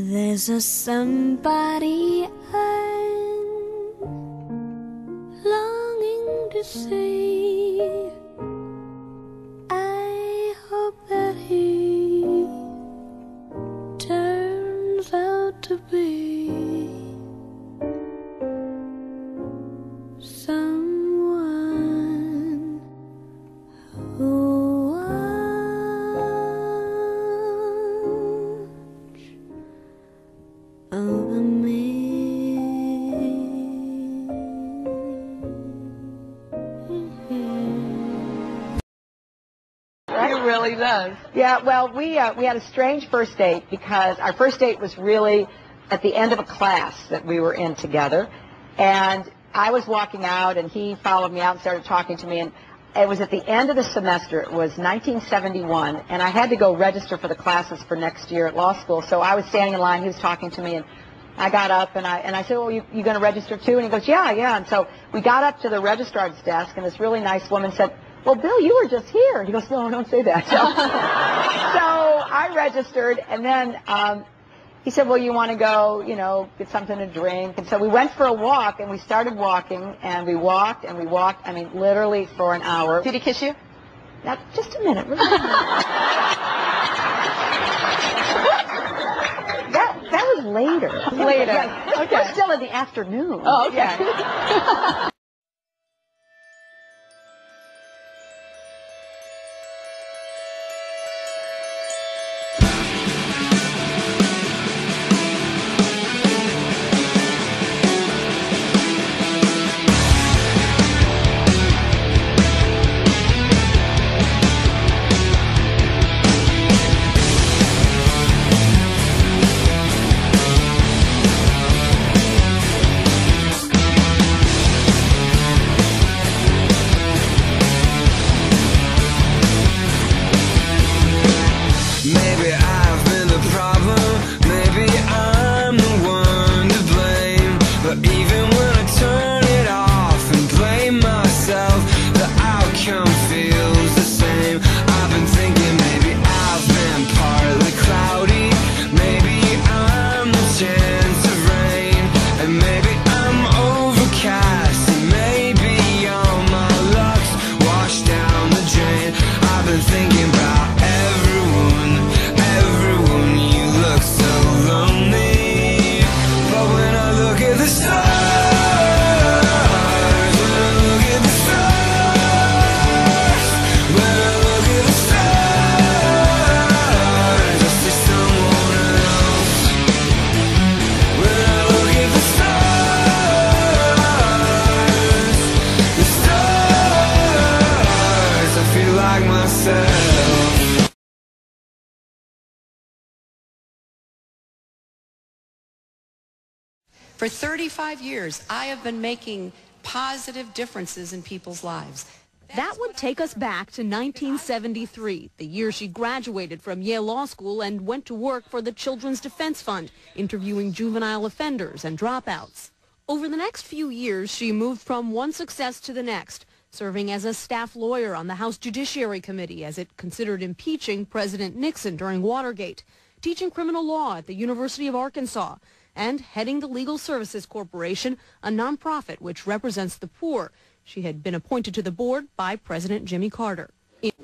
There's a somebody I'm longing to see. Really does. Yeah, well, we uh, we had a strange first date because our first date was really at the end of a class that we were in together, and I was walking out, and he followed me out and started talking to me, and it was at the end of the semester. It was 1971, and I had to go register for the classes for next year at law school. So I was standing in line. He was talking to me, and I got up and I and I said, "Well, you you going to register too?" And he goes, "Yeah, yeah." And so we got up to the registrar's desk, and this really nice woman said, "Well, Bill, you were just here." He goes, "No, don't say that." So, so I registered, and then um, he said, "Well, you want to go, you know, get something to drink?" And so we went for a walk, and we started walking, and we walked and we walked. I mean, literally for an hour. Did he kiss you? Now, just a minute. that that was later. Later. Yeah, Okay. was still in the afternoon. Oh, okay. Yeah. feels the same. For 35 years, I have been making positive differences in people's lives. That would take us back to 1973, the year she graduated from Yale Law School and went to work for the Children's Defense Fund, interviewing juvenile offenders and dropouts. Over the next few years, she moved from one success to the next, serving as a staff lawyer on the House Judiciary Committee as it considered impeaching President Nixon during Watergate, teaching criminal law at the University of Arkansas, and heading the Legal Services Corporation, a nonprofit which represents the poor. She had been appointed to the board by President Jimmy Carter.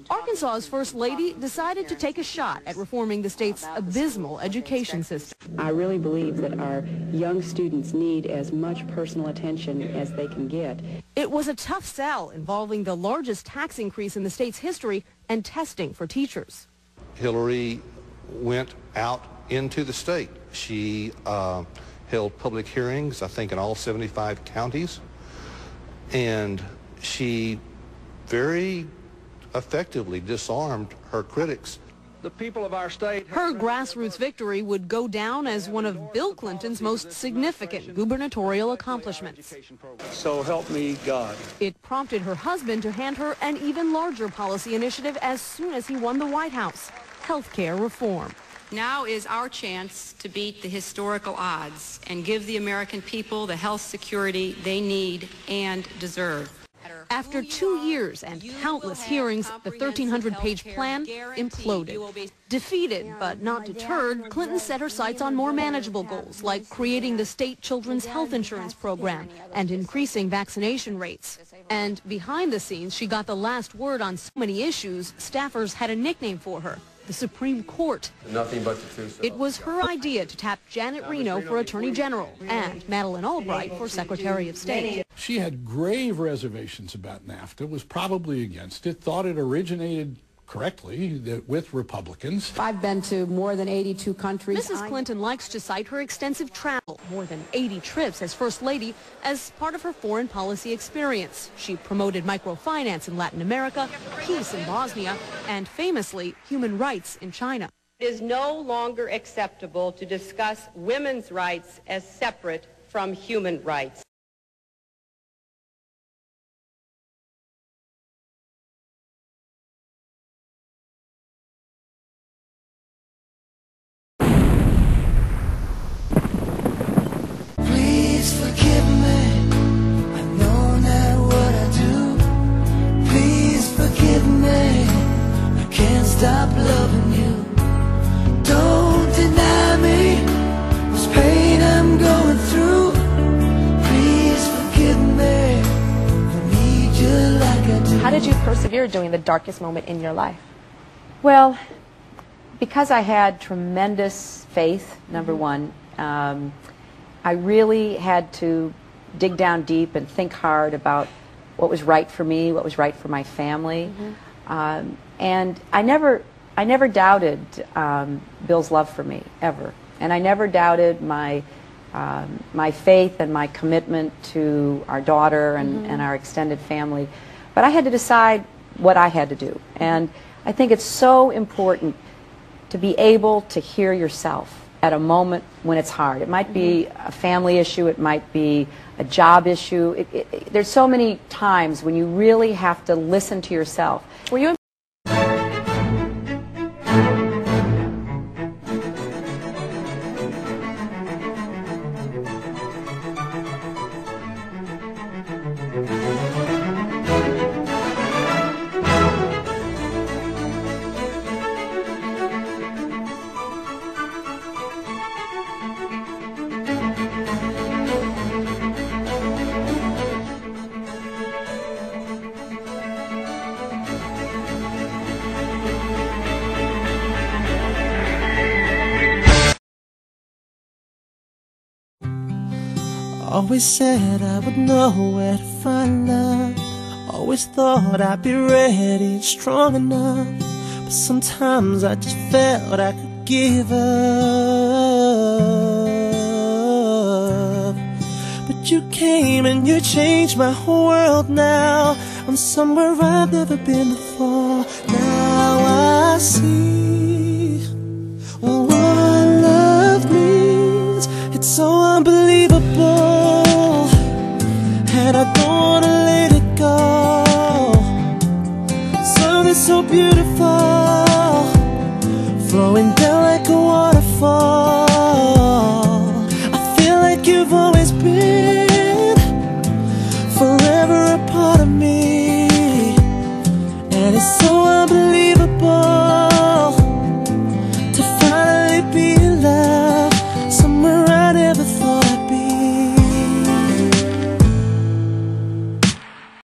Arkansas's First Lady decided to take a shot at reforming the state's abysmal education system. I really believe that our young students need as much personal attention as they can get. It was a tough sell involving the largest tax increase in the state's history and testing for teachers. Hillary went out into the state. She uh, held public hearings, I think, in all 75 counties, and she very effectively disarmed her critics. The people of our state Her grassroots victory would go down as one of Bill Clinton's most significant gubernatorial accomplishments. So help me God. It prompted her husband to hand her an even larger policy initiative as soon as he won the White House, health care reform. Now is our chance to beat the historical odds and give the American people the health security they need and deserve. After two years and countless hearings, the 1,300-page plan imploded. Defeated but not deterred, Clinton set her sights on more manageable goals, like creating the state children's health insurance program and increasing vaccination rates. And behind the scenes, she got the last word on so many issues, staffers had a nickname for her, the Supreme Court. Nothing but the truth. It was her idea to tap Janet Reno for Attorney General and Madeleine Albright for Secretary of State. She had grave reservations about NAFTA, was probably against it, thought it originated correctly that with Republicans. I've been to more than 82 countries. Mrs. Clinton likes to cite her extensive travel, more than 80 trips as First Lady, as part of her foreign policy experience. She promoted microfinance in Latin America, peace in Bosnia, and famously, human rights in China. It is no longer acceptable to discuss women's rights as separate from human rights. Did you persevere during the darkest moment in your life? Well, because I had tremendous faith, number one, um, I really had to dig down deep and think hard about what was right for me, what was right for my family. Um, and I never, I never doubted um, Bill's love for me, ever. And I never doubted my, um, my faith and my commitment to our daughter and, Mhm. and our extended family. But I had to decide what I had to do. And I think it's so important to be able to hear yourself at a moment when it's hard. It might be a family issue, it might be a job issue. It, it, it- there's so many times when you really have to listen to yourself. Were you Always said I would know where to find love. Always thought I'd be ready and strong enough. But sometimes I just felt I could give up. But you came and you changed my whole world now. I'm somewhere I've never been before. Now I see So unbelievable. And I don't wanna let it go. Something so beautiful, flowing down like a waterfall.